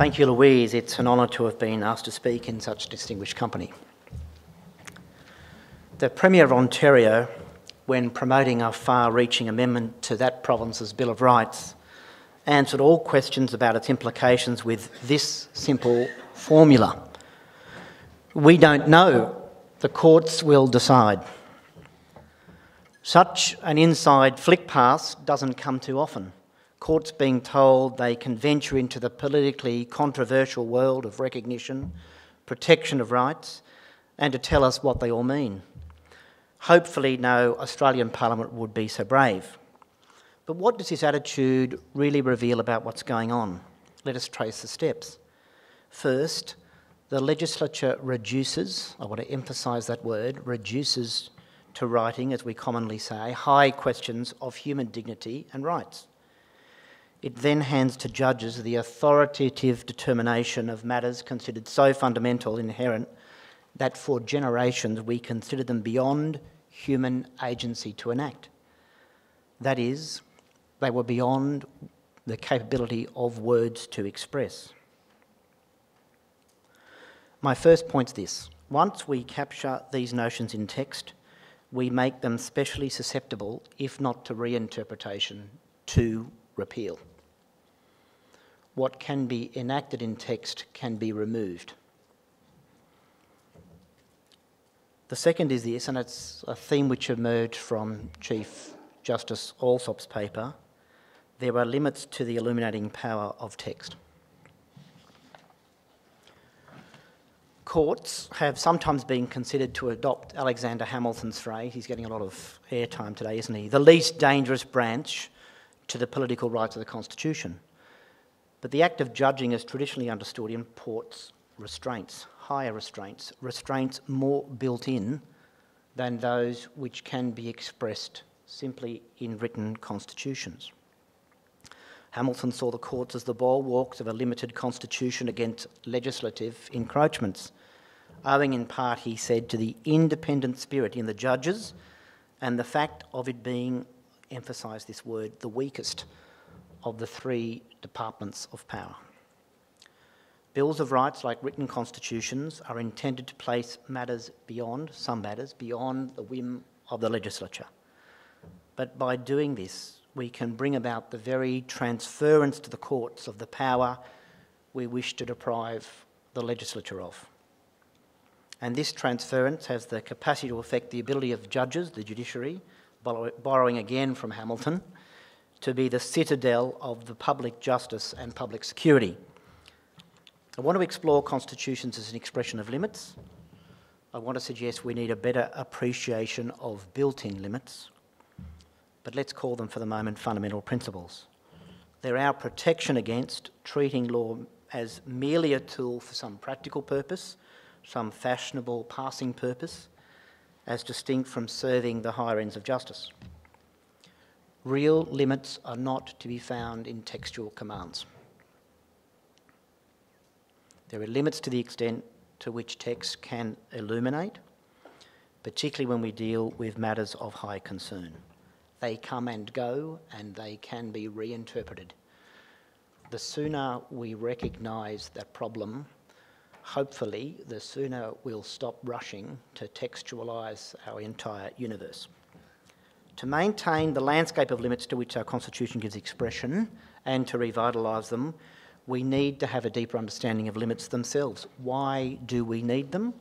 Thank you, Louise. It's an honour to have been asked to speak in such distinguished company. The Premier of Ontario, when promoting a far reaching amendment to that province's Bill of Rights, answered all questions about its implications with this simple formula We don't know. The courts will decide. Such an inside flick pass doesn't come too often. Courts being told they can venture into the politically controversial world of recognition, protection of rights, and to tell us what they all mean. Hopefully, no Australian Parliament would be so brave. But what does this attitude really reveal about what's going on? Let us trace the steps. First, the legislature reduces, I want to emphasise that word, reduces to writing, as we commonly say, high questions of human dignity and rights. It then hands to judges the authoritative determination of matters considered so fundamental, inherent, that for generations we consider them beyond human agency to enact. That is, they were beyond the capability of words to express. My first point's this once we capture these notions in text, we make them specially susceptible, if not to reinterpretation, to repeal. What can be enacted in text can be removed. The second is this, and it's a theme which emerged from Chief Justice Allsop's paper there are limits to the illuminating power of text. courts have sometimes been considered to adopt Alexander Hamilton's phrase, he's getting a lot of airtime today, isn't he? The least dangerous branch to the political rights of the Constitution. But the act of judging, as traditionally understood, imports restraints, higher restraints, restraints more built in than those which can be expressed simply in written constitutions. Hamilton saw the courts as the bulwarks of a limited constitution against legislative encroachments owing in part, he said, to the independent spirit in the judges and the fact of it being, emphasise this word, the weakest of the three departments of power. Bills of rights, like written constitutions, are intended to place matters beyond, some matters, beyond the whim of the legislature. But by doing this, we can bring about the very transference to the courts of the power we wish to deprive the legislature of. And this transference has the capacity to affect the ability of judges, the judiciary, borrowing again from Hamilton, to be the citadel of the public justice and public security. I want to explore constitutions as an expression of limits. I want to suggest we need a better appreciation of built in limits, but let's call them for the moment fundamental principles. They're our protection against treating law as merely a tool for some practical purpose some fashionable passing purpose, as distinct from serving the higher ends of justice. Real limits are not to be found in textual commands. There are limits to the extent to which text can illuminate, particularly when we deal with matters of high concern. They come and go and they can be reinterpreted. The sooner we recognise that problem hopefully, the sooner we'll stop rushing to textualise our entire universe. To maintain the landscape of limits to which our Constitution gives expression and to revitalise them, we need to have a deeper understanding of limits themselves. Why do we need them?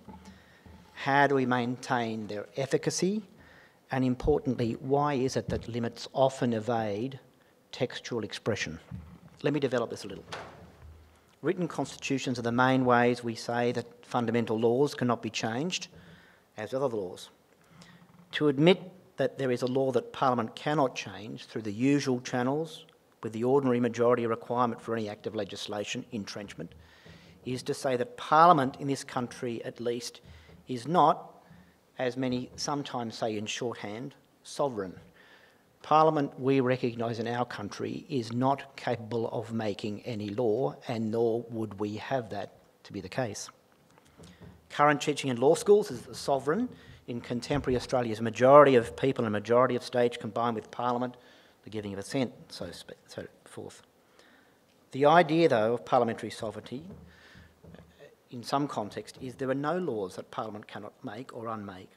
How do we maintain their efficacy? And importantly, why is it that limits often evade textual expression? Let me develop this a little. Written constitutions are the main ways we say that fundamental laws cannot be changed, as other laws. To admit that there is a law that Parliament cannot change through the usual channels, with the ordinary majority requirement for any act of legislation, entrenchment, is to say that Parliament in this country, at least, is not, as many sometimes say in shorthand, sovereign. Parliament, we recognise in our country, is not capable of making any law, and nor would we have that to be the case. Current teaching in law schools is the sovereign. In contemporary Australia, Australia's majority of people and majority of states combined with Parliament, the giving of assent, so, so forth. The idea, though, of parliamentary sovereignty uh, in some context is there are no laws that Parliament cannot make or unmake,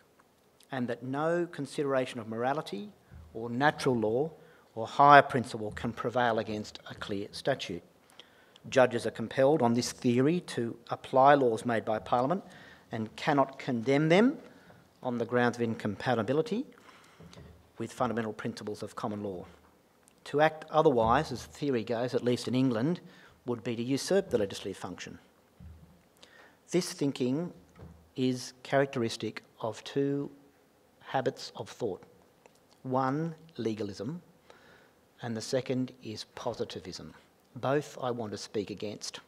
and that no consideration of morality or natural law or higher principle can prevail against a clear statute. Judges are compelled on this theory to apply laws made by Parliament and cannot condemn them on the grounds of incompatibility with fundamental principles of common law. To act otherwise, as the theory goes, at least in England, would be to usurp the legislative function. This thinking is characteristic of two habits of thought. One, legalism, and the second is positivism. Both I want to speak against.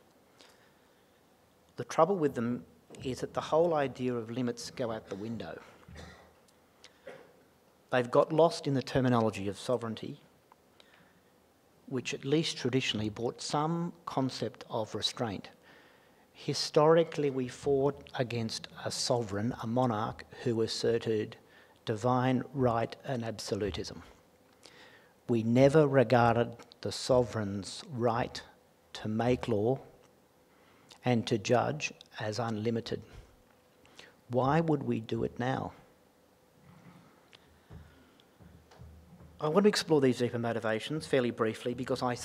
The trouble with them is that the whole idea of limits go out the window. They've got lost in the terminology of sovereignty, which at least traditionally brought some concept of restraint. Historically, we fought against a sovereign, a monarch, who asserted divine right and absolutism. We never regarded the sovereign's right to make law and to judge as unlimited. Why would we do it now? I want to explore these deeper motivations fairly briefly because I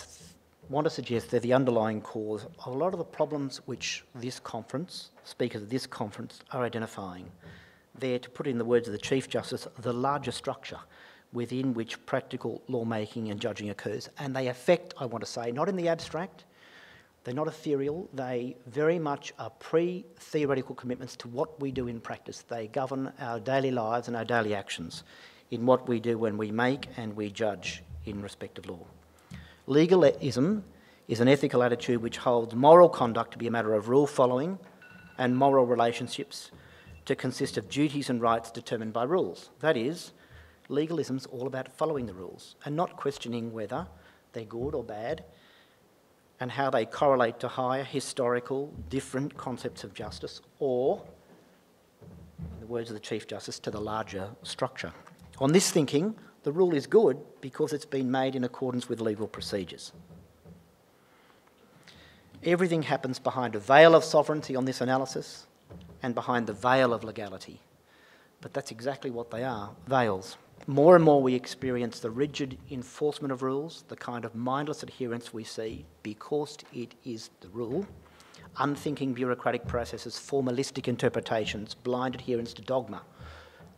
want to suggest they're the underlying cause of a lot of the problems which this conference, speakers of this conference, are identifying. They're, to put in the words of the Chief Justice, the larger structure within which practical lawmaking and judging occurs. And they affect, I want to say, not in the abstract, they're not ethereal, they very much are pre theoretical commitments to what we do in practice. They govern our daily lives and our daily actions in what we do when we make and we judge in respect of law. Legalism is an ethical attitude which holds moral conduct to be a matter of rule following and moral relationships to consist of duties and rights determined by rules. That is, legalism's all about following the rules and not questioning whether they're good or bad and how they correlate to higher historical, different concepts of justice, or, in the words of the Chief Justice, to the larger structure. On this thinking, the rule is good because it's been made in accordance with legal procedures. Everything happens behind a veil of sovereignty on this analysis and behind the veil of legality. But that's exactly what they are veils. More and more we experience the rigid enforcement of rules, the kind of mindless adherence we see because it is the rule, unthinking bureaucratic processes, formalistic interpretations, blind adherence to dogma.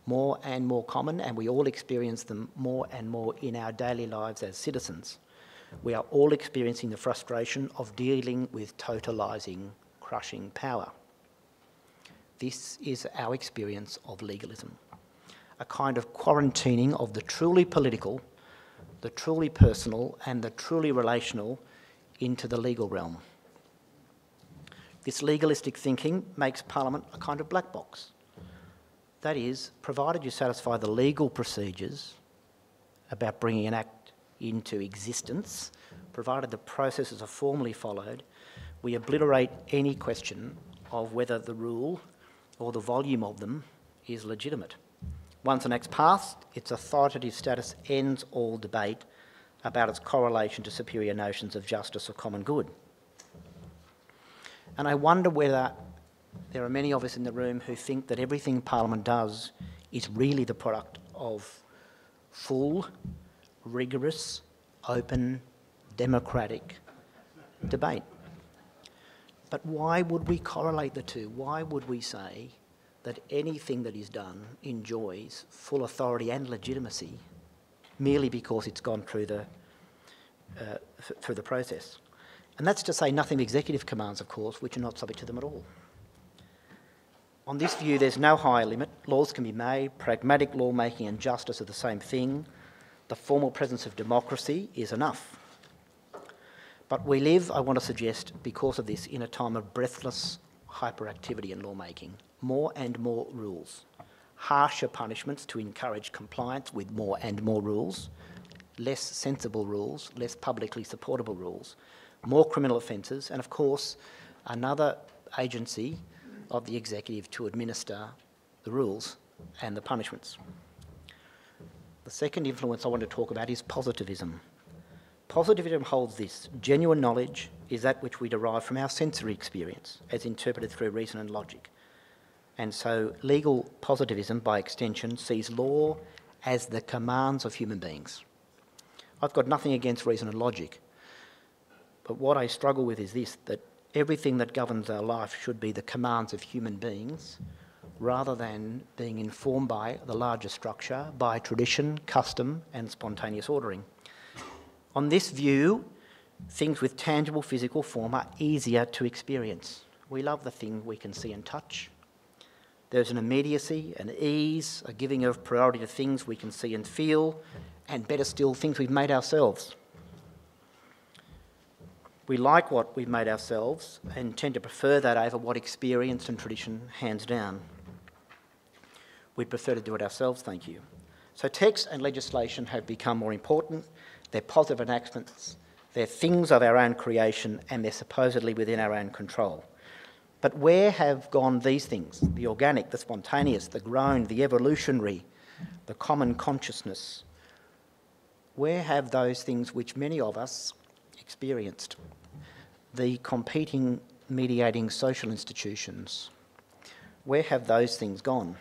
More and more common, and we all experience them more and more in our daily lives as citizens. We are all experiencing the frustration of dealing with totalising, crushing power. This is our experience of legalism a kind of quarantining of the truly political, the truly personal, and the truly relational into the legal realm. This legalistic thinking makes Parliament a kind of black box. That is, provided you satisfy the legal procedures about bringing an act into existence, provided the processes are formally followed, we obliterate any question of whether the rule or the volume of them is legitimate. Once an act's passed, its authoritative status ends all debate about its correlation to superior notions of justice or common good. And I wonder whether there are many of us in the room who think that everything Parliament does is really the product of full, rigorous, open, democratic debate. But why would we correlate the two? Why would we say that anything that is done enjoys full authority and legitimacy merely because it's gone through the, uh, through the process. And that's to say nothing of executive commands, of course, which are not subject to them at all. On this view, there's no higher limit. Laws can be made, pragmatic lawmaking and justice are the same thing. The formal presence of democracy is enough. But we live, I want to suggest, because of this, in a time of breathless hyperactivity in lawmaking more and more rules, harsher punishments to encourage compliance with more and more rules, less sensible rules, less publicly supportable rules, more criminal offences, and of course, another agency of the executive to administer the rules and the punishments. The second influence I want to talk about is positivism. Positivism holds this genuine knowledge is that which we derive from our sensory experience, as interpreted through reason and logic. And so, legal positivism, by extension, sees law as the commands of human beings. I've got nothing against reason and logic, but what I struggle with is this that everything that governs our life should be the commands of human beings rather than being informed by the larger structure, by tradition, custom, and spontaneous ordering. On this view, things with tangible physical form are easier to experience. We love the thing we can see and touch. There's an immediacy, an ease, a giving of priority to things we can see and feel, and better still, things we've made ourselves. We like what we've made ourselves and tend to prefer that over what experience and tradition hands down. We'd prefer to do it ourselves, thank you. So text and legislation have become more important. They're positive enactments. They're things of our own creation and they're supposedly within our own control. But where have gone these things the organic, the spontaneous, the grown, the evolutionary, the common consciousness? Where have those things which many of us experienced? The competing, mediating social institutions. Where have those things gone?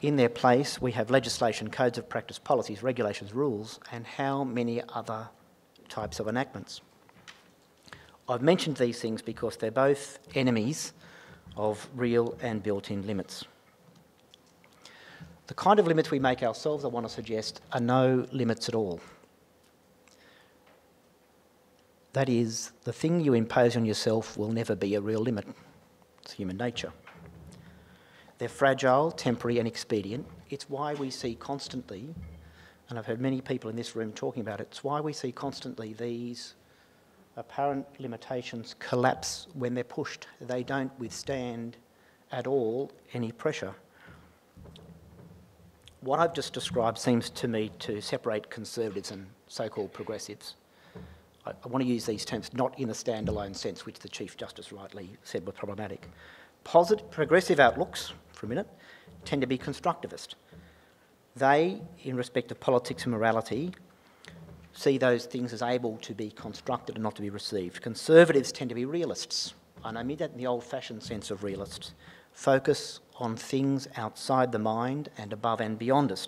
In their place, we have legislation, codes of practice, policies, regulations, rules, and how many other types of enactments. I've mentioned these things because they're both enemies of real and built-in limits. The kind of limits we make ourselves, I want to suggest, are no limits at all. That is, the thing you impose on yourself will never be a real limit. It's human nature. They're fragile, temporary, and expedient. It's why we see constantly, and I've heard many people in this room talking about it, it's why we see constantly these apparent limitations collapse when they're pushed. They don't withstand at all any pressure. What I've just described seems to me to separate conservatives and so called progressives. I, I, want to use these terms not in a standalone sense, which the Chief Justice rightly said were problematic. Positive, progressive outlooks, for a minute, tend to be constructivist. They, in respect of politics and morality, see those things as able to be constructed and not to be received. Conservatives tend to be realists, and I mean that in the old fashioned sense of realists. Focus on things outside the mind and above and beyond us.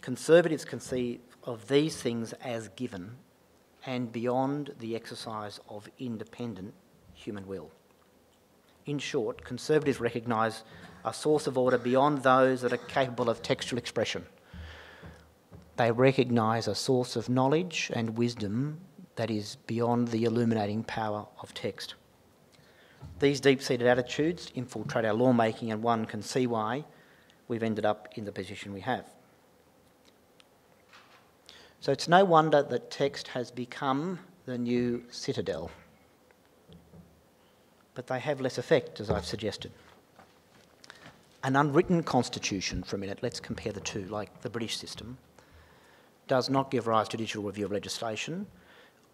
Conservatives conceive of these things as given and beyond the exercise of independent human will. In short, conservatives recognise a source of order beyond those that are capable of textual expression they recognise a source of knowledge and wisdom that is beyond the illuminating power of text. These deep seated attitudes infiltrate our lawmaking, and one can see why we've ended up in the position we have. So it's no wonder that text has become the new citadel. But they have less effect, as I've suggested. An unwritten constitution, for a minute, let's compare the two, like the British system, does not give rise to judicial review of legislation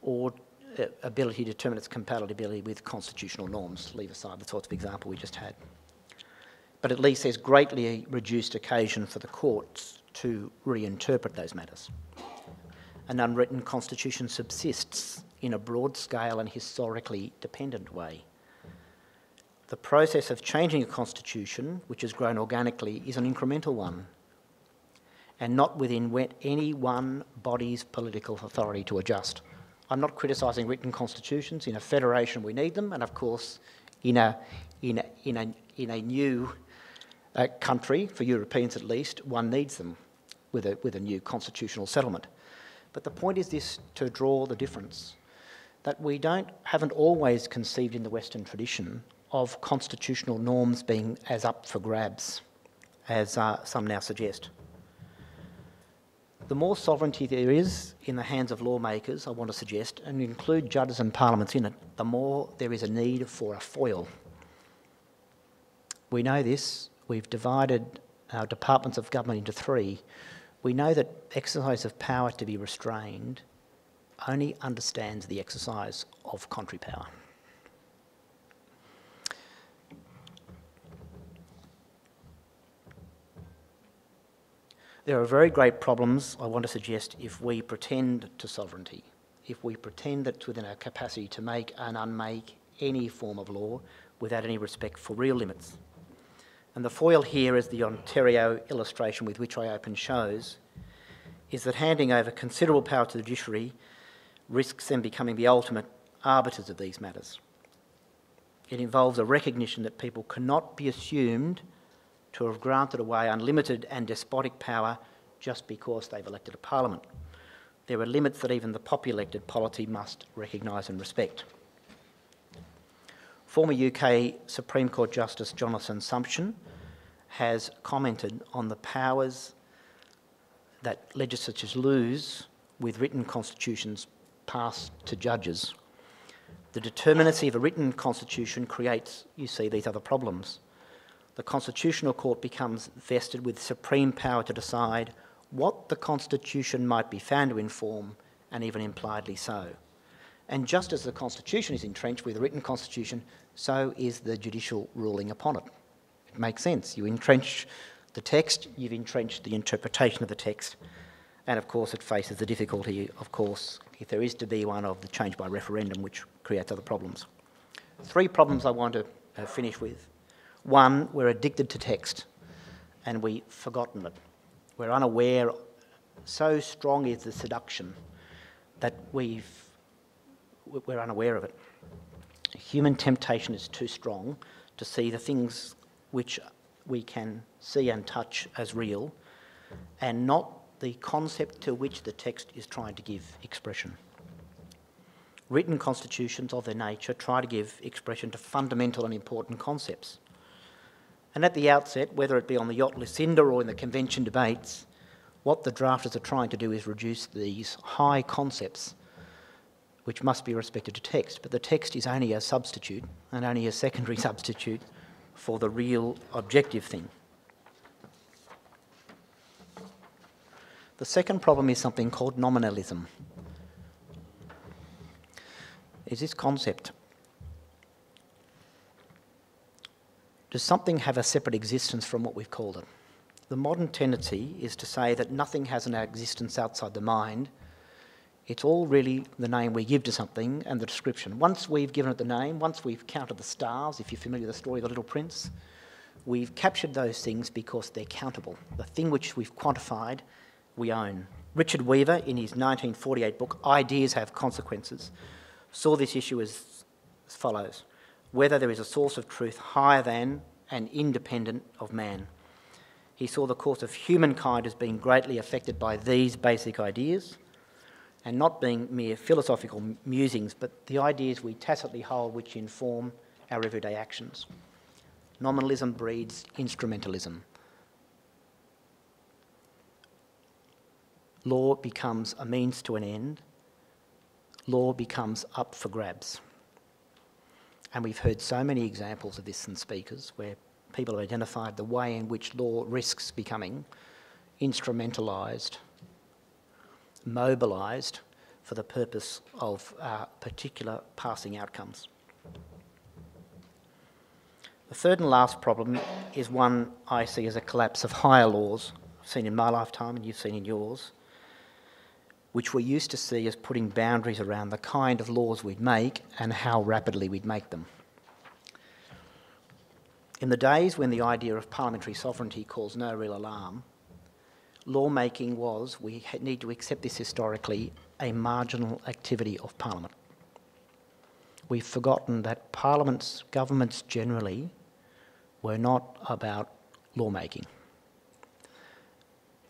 or uh, ability to determine its compatibility with constitutional norms, leave aside the sorts of example we just had. But at least there's greatly reduced occasion for the courts to reinterpret those matters. An unwritten constitution subsists in a broad scale and historically dependent way. The process of changing a constitution, which has grown organically, is an incremental one and not within any one body's political authority to adjust. I'm not criticising written constitutions. In a federation, we need them, and of course, in a, in a, in a, in a new uh, country, for Europeans at least, one needs them with a, with a new constitutional settlement. But the point is this to draw the difference that we don't, haven't always conceived in the Western tradition of constitutional norms being as up for grabs as uh, some now suggest. The more sovereignty there is in the hands of lawmakers, I want to suggest, and include judges and parliaments in it, the more there is a need for a foil. We know this. We've divided our departments of government into three. We know that exercise of power to be restrained only understands the exercise of contrary power. There are very great problems, I want to suggest, if we pretend to sovereignty, if we pretend that it's within our capacity to make and unmake any form of law without any respect for real limits. And the foil here, as the Ontario illustration with which I open shows, is that handing over considerable power to the judiciary risks them becoming the ultimate arbiters of these matters. It involves a recognition that people cannot be assumed to have granted away unlimited and despotic power just because they've elected a parliament. There are limits that even the pop-elected polity must recognise and respect. Former UK Supreme Court Justice Jonathan Sumption has commented on the powers that legislatures lose with written constitutions passed to judges. The determinacy of a written constitution creates, you see, these other problems. The Constitutional Court becomes vested with supreme power to decide what the Constitution might be found to inform, and even impliedly so. And just as the Constitution is entrenched with a written Constitution, so is the judicial ruling upon it. It makes sense. You entrench the text, you've entrenched the interpretation of the text, and of course, it faces the difficulty, of course, if there is to be one, of the change by referendum, which creates other problems. Three problems I want to uh, finish with. One, we're addicted to text and we've forgotten it. We're unaware, so strong is the seduction that we've, we're unaware of it. Human temptation is too strong to see the things which we can see and touch as real and not the concept to which the text is trying to give expression. Written constitutions of their nature try to give expression to fundamental and important concepts. And at the outset, whether it be on the yacht Lucinda or in the convention debates, what the drafters are trying to do is reduce these high concepts which must be respected to text. But the text is only a substitute and only a secondary substitute for the real objective thing. The second problem is something called nominalism. Is this concept Does something have a separate existence from what we've called it? The modern tendency is to say that nothing has an existence outside the mind. It's all really the name we give to something and the description. Once we've given it the name, once we've counted the stars, if you're familiar with the story of the Little Prince, we've captured those things because they're countable. The thing which we've quantified, we own. Richard Weaver, in his 1948 book, Ideas Have Consequences, saw this issue as, as follows whether there is a source of truth higher than and independent of man. He saw the course of humankind as being greatly affected by these basic ideas and not being mere philosophical musings, but the ideas we tacitly hold which inform our everyday actions. Nominalism breeds instrumentalism. Law becomes a means to an end. Law becomes up for grabs. And we've heard so many examples of this in speakers where people have identified the way in which law risks becoming instrumentalised, mobilised for the purpose of uh, particular passing outcomes. The third and last problem is one I see as a collapse of higher laws, I've seen in my lifetime and you've seen in yours, which we used to see as putting boundaries around the kind of laws we'd make and how rapidly we'd make them. In the days when the idea of parliamentary sovereignty caused no real alarm, lawmaking was, we need to accept this historically, a marginal activity of Parliament. We've forgotten that parliaments, governments generally, were not about lawmaking.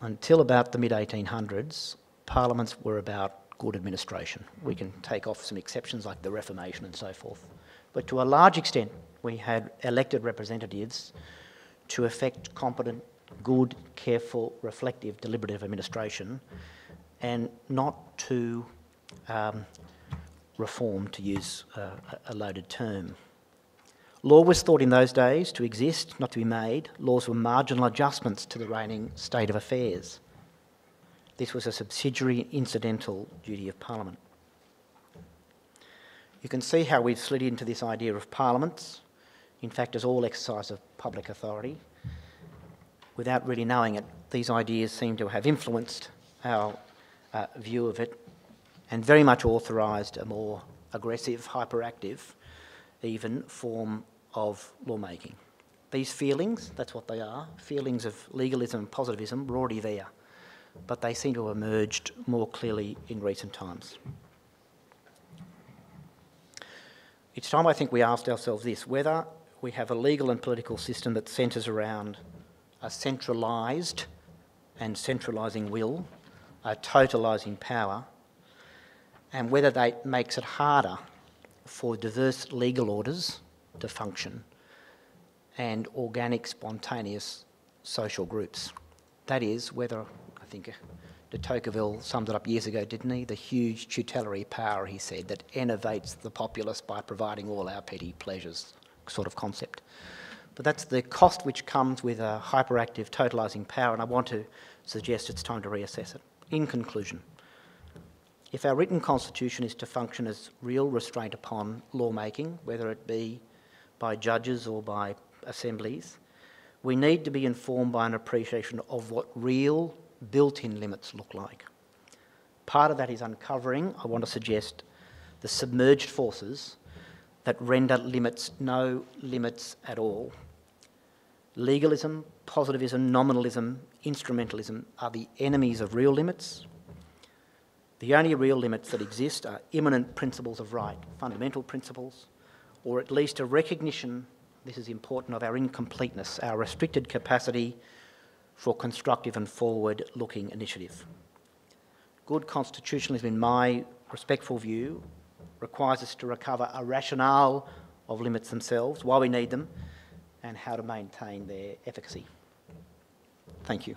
Until about the mid 1800s, parliaments were about good administration. We can take off some exceptions like the Reformation and so forth. But to a large extent, we had elected representatives to effect competent, good, careful, reflective, deliberative administration and not to um, reform, to use uh, a loaded term. Law was thought in those days to exist, not to be made. Laws were marginal adjustments to the reigning state of affairs. This was a subsidiary, incidental duty of Parliament. You can see how we've slid into this idea of parliaments, in fact, as all exercise of public authority. without really knowing it, these ideas seem to have influenced our uh, view of it and very much authorised a more aggressive, hyperactive, even form of lawmaking. These feelings, that's what they are, feelings of legalism and positivism were already there, but they seem to have emerged more clearly in recent times. It's time I think we asked ourselves this whether we have a legal and political system that centres around a centralised and centralising will, a totalising power, and whether that makes it harder for diverse legal orders to function and organic, spontaneous social groups. That is, whether, think uh, de Tocqueville summed it up years ago, didn't he? The huge tutelary power, he said, that enervates the populace by providing all our petty pleasures, sort of concept. But that's the cost which comes with a hyperactive, totalising power, and I want to suggest it's time to reassess it. In conclusion, if our written constitution is to function as real restraint upon lawmaking, whether it be by judges or by assemblies, we need to be informed by an appreciation of what real built in limits look like. Part of that is uncovering, I want to suggest, the submerged forces that render limits no limits at all. Legalism, positivism, nominalism, instrumentalism are the enemies of real limits. The only real limits that exist are immanent principles of right, fundamental principles, or at least a recognition, this is important, of our incompleteness, our restricted capacity for constructive and forward looking initiative. Good constitutionalism, in my respectful view, requires us to recover a rationale of limits themselves, why we need them, and how to maintain their efficacy. Thank you.